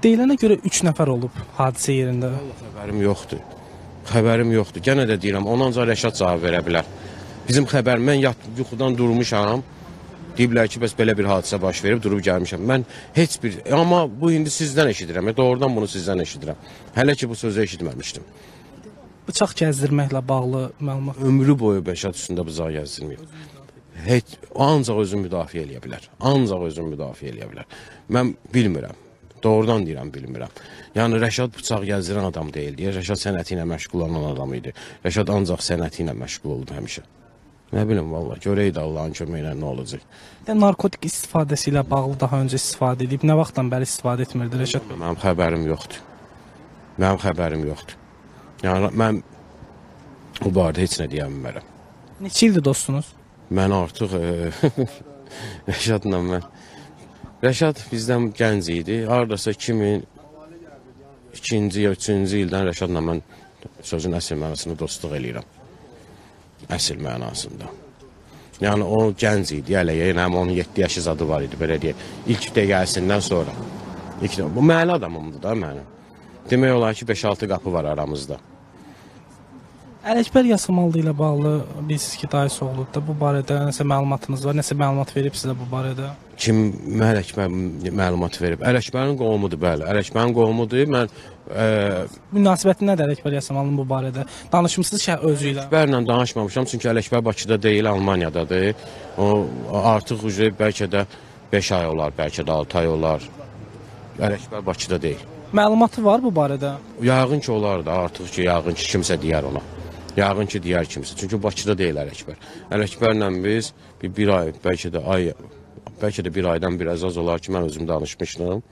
Deyilənə görə 3 nəfər olub hadisə yerində. Xəbərim yoxdur. Xəbərim yoxdur. Yenə də deyirəm, ona ancaq Rəşad cavab verə bilər. Bizim xəbər, mən yat, yuxudan durmuşam. Deyiblər ki, bəs belə bir hadisə baş verib, durub gəlmişəm. Mən heç bir, amma bu indi sizdən eşidirəm. ya, Doğrudan bunu sizdən eşidirəm. Hələ ki bu sözü eşitməmişdim. Bıçaq gəzdirməklə bağlı məlumat. Ömrü boyu Bəşad üstündə bıçaq gəzdirməyib. Heç ancaq özünü müdafiə eləyə bilər. Ancaq özünü müdafiə eləyə bilər. Mən bilmirəm. Doğrudan deyirəm, bilmirəm. Yəni Rəşad bıçaq gəzdirən adam deyil deyə. Rəşad sənəti ilə məşğul olan adam idi. Rəşad ancaq sənəti ilə məşğul oldu həmişə. Nə bilim valla, görək də Allahın köməyi ilə nə olacaq. Və narkotik istifadəsi ilə bağlı daha öncə istifadə edib, nə vaxtdan bəri istifadə etmirdi Rəşad bəy? Mənim xəbərim yoxdur. Mənim xəbərim yoxdur. Yəni mən bu barədə heç nə deyə bilmərəm. Neçə ildir dostunuz? Mən artıq e, Rəşadla mən Rəşad bizdən gənc idi. Hardasa 2002-ci ya 3-cü ildən Rəşadla mən sözün əsl mənasında dostluq eləyirəm. Əsl mənasında. Yəni o gənc idi, hələ yəni həm onun 7 yaşı zadı var idi belə deyək. İlk dəqiqəsindən sonra. İlk bu məli adamımdır da mənim. Demək olar ki 5-6 qapı var aramızda. Ələkbər Yasamallı ilə bağlı bilirsiniz ki, dayısı oğludur da bu barədə nəsə məlumatınız var, nəsə məlumat verib sizə bu barədə? Kim Ələkbər məlumat verib? Ələkbərin qohumudur, bəli. Ələkbərin qohumudur. Mən e, Münasibəti nədir Ələkbər Yasamallının bu barədə? Danışmısınız ki, özü ilə? Ələkbərlə danışmamışam, çünki Ələkbər Bakıda deyil, Almaniyadadır. O artıq ucu bəlkə də 5 ay olar, bəlkə də 6 ay olar. Ələkbər Bakıda deyil. Məlumatı var bu barədə? Yağın ki olar da, artıq ki yağın ki kimsə deyər ona. Yağın ki deyər kimsə. Çünki Bakıda deyil Ələkbər. Ələkbərlə biz bir, bir ay, bəlkə də ay, bəlkə də bir aydan biraz az olar ki, mən özüm danışmışdım.